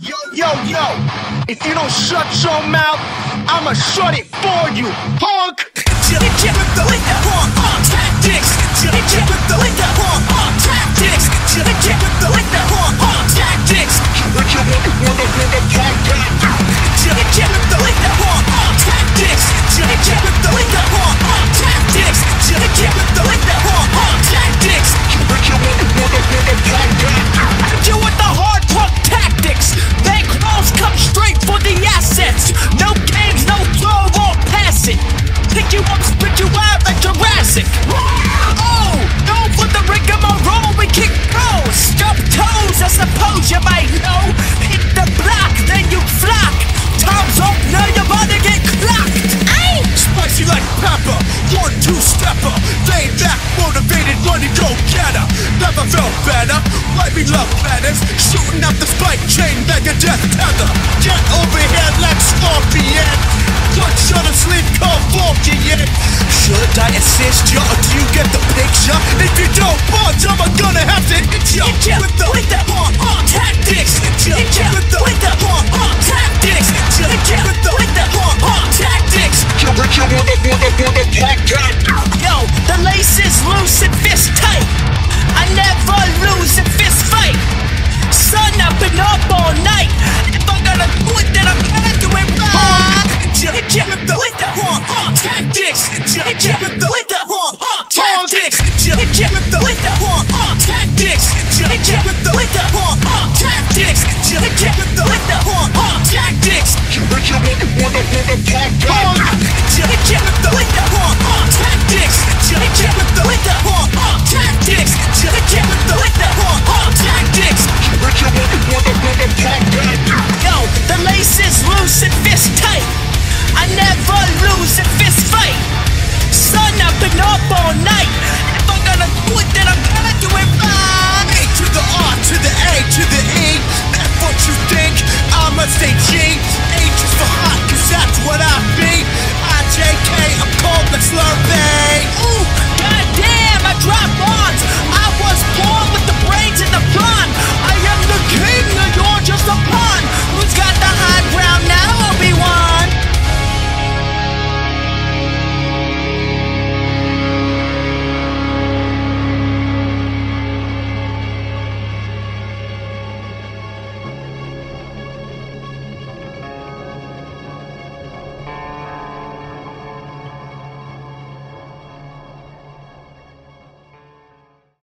Yo, yo, yo, if you don't shut your mouth, I'ma shut it for you. Hold I know, Hit the block, then you flock. Time's up, now you're about to get clocked. Spicy like pepper, one two-stepper Laid back, motivated, go-getter Never felt better, love Shooting up the spike chain like a death tether. Get over here like Scorpion. Punch on a sleep You with the with the tactics. You with the with the tactics. You with the with the one you the tactics. do it, then I'm gonna do it.